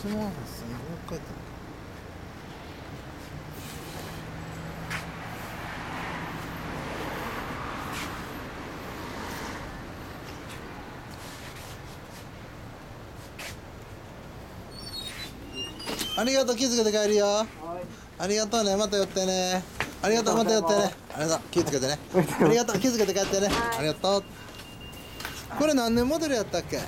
ちもすごかってありがとう気付けて帰るよ。ありがとうねまた寄ってね。ありがとうまた寄ってね。ありがとう気付けてね。ありがとう気付けて帰ってね。ありがとう。これ何年モデルやったっけ？